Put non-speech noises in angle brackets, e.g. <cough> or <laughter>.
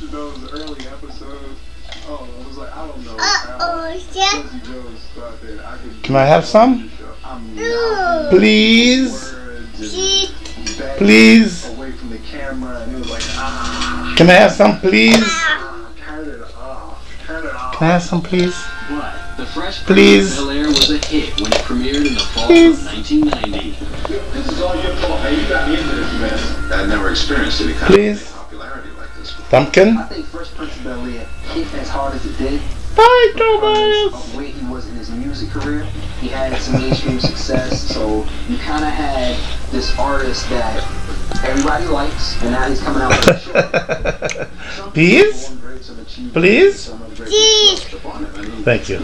watching those early episodes, oh, I was like, I don't know. Uh how oh, shit. Jones thought that I could. Can I have some? I'm No. Please. words and She, back Please. Away from the camera, and it was like, ah, Can I have some, please? ah, turn it off, turn it off. Can I have some, please? But The Fresh Please. Prince of Bel-Air was a hit when it premiered in the fall Please. of 1990. This is all your fault, man. You got me into this mess. I'd never experienced any kind Please. Pumpkin? I think Fresh Prince of Bel Air hit as hard as it did Bye, of where he was in his music career. He had some mainstream <laughs> success, so you kind of had this artist that everybody likes, and now he's coming out with a <laughs> show. Please? people want greats have achieved Please? some of the greats Please. thrust upon it. I mean, Thank you.